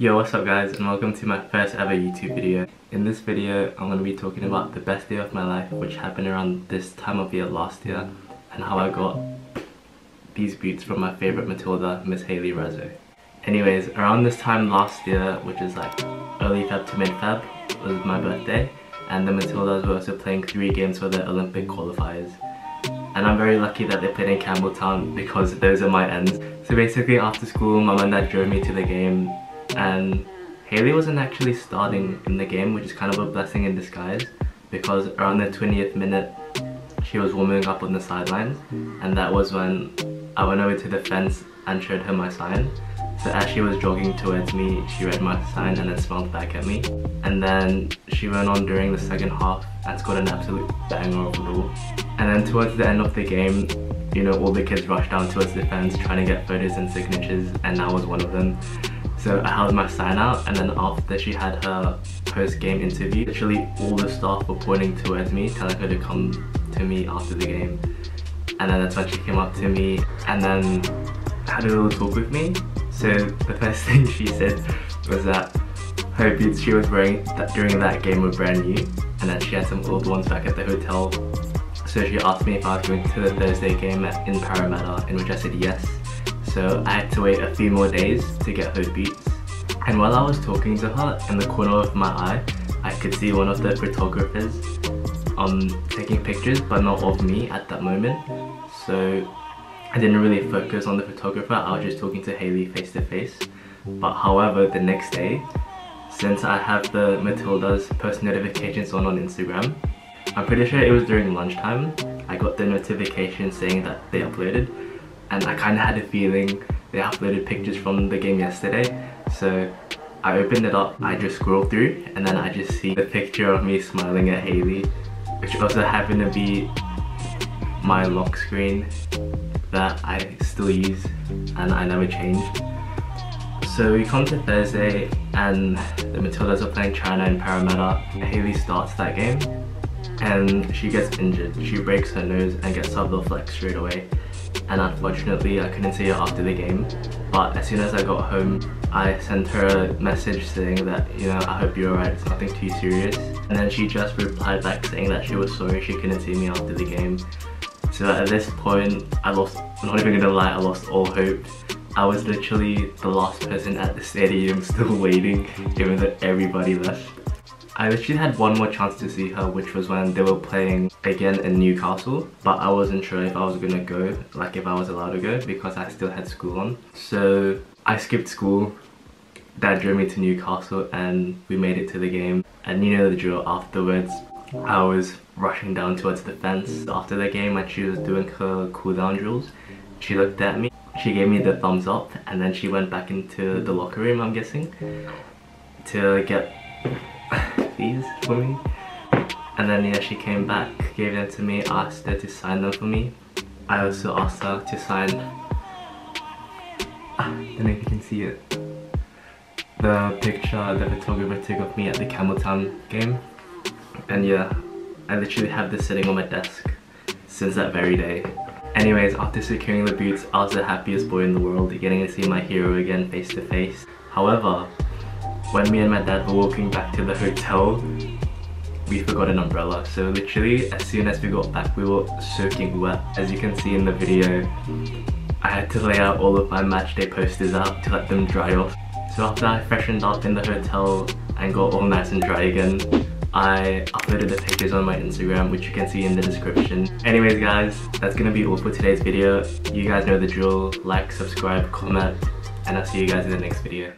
Yo, what's up guys and welcome to my first ever YouTube video. In this video, I'm going to be talking about the best day of my life which happened around this time of year last year and how I got these boots from my favourite Matilda, Miss Hayley Raso. Anyways, around this time last year, which is like early Feb to mid Feb, was my birthday and the Matildas were also playing three games for the Olympic qualifiers. And I'm very lucky that they played in Campbelltown because those are my ends. So basically after school, my mum and dad drove me to the game and Hayley wasn't actually starting in the game, which is kind of a blessing in disguise because around the 20th minute, she was warming up on the sidelines hmm. and that was when I went over to the fence and showed her my sign so as she was jogging towards me, she read my sign and then smiled back at me. And then she went on during the second half and scored an absolute banger of a goal. And then towards the end of the game, you know, all the kids rushed down towards the fence trying to get photos and signatures and I was one of them. So I held my sign out and then after she had her post-game interview, literally all the staff were pointing towards me, telling her to come to me after the game. And then that's when she came up to me and then had a little talk with me so the first thing she said was that her boots she was wearing that during that game were brand new and that she had some old ones back at the hotel. So she asked me if I was going to the Thursday game in Parramatta in which I said yes. So I had to wait a few more days to get her beats. And while I was talking to her, in the corner of my eye, I could see one of the photographers um, taking pictures, but not of me at that moment. So I didn't really focus on the photographer, I was just talking to Hayley face to face. But however, the next day, since I have the Matilda's post notifications on on Instagram, I'm pretty sure it was during lunchtime, I got the notification saying that they uploaded and I kind of had a feeling they uploaded pictures from the game yesterday. So I opened it up, I just scrolled through and then I just see the picture of me smiling at Hayley which also happened to be my lock screen that I still use and I never changed. So we come to Thursday and the Matildas are playing China in Parramatta. Hayley starts that game and she gets injured. She breaks her nose and gets subbed off like straight away. And unfortunately I couldn't see her after the game. But as soon as I got home, I sent her a message saying that, you know, I hope you're alright, it's nothing too serious. And then she just replied back saying that she was sorry she couldn't see me after the game so at this point, I lost, I'm not even gonna lie, I lost all hope. I was literally the last person at the stadium still waiting, even though everybody left. I actually had one more chance to see her, which was when they were playing again in Newcastle, but I wasn't sure if I was gonna go, like if I was allowed to go, because I still had school on. So I skipped school, dad drove me to Newcastle and we made it to the game. And you know the drill afterwards, I was rushing down towards the fence after the game when she was doing her cooldown drills. She looked at me, she gave me the thumbs up and then she went back into the locker room I'm guessing to get these for me. And then yeah, she came back, gave them to me, asked her to sign them for me. I also asked her to sign, ah, I don't know if you can see it, the picture the photographer took of me at the Campbelltown game. And yeah, I literally have this sitting on my desk since that very day. Anyways, after securing the boots, I was the happiest boy in the world, getting to see my hero again face to face. However, when me and my dad were walking back to the hotel, we forgot an umbrella. So literally, as soon as we got back, we were soaking wet. As you can see in the video, I had to lay out all of my matchday posters out to let them dry off. So after I freshened up in the hotel and got all nice and dry again, I uploaded the pictures on my Instagram, which you can see in the description. Anyways guys, that's gonna be all for today's video. You guys know the drill. Like, subscribe, comment, and I'll see you guys in the next video.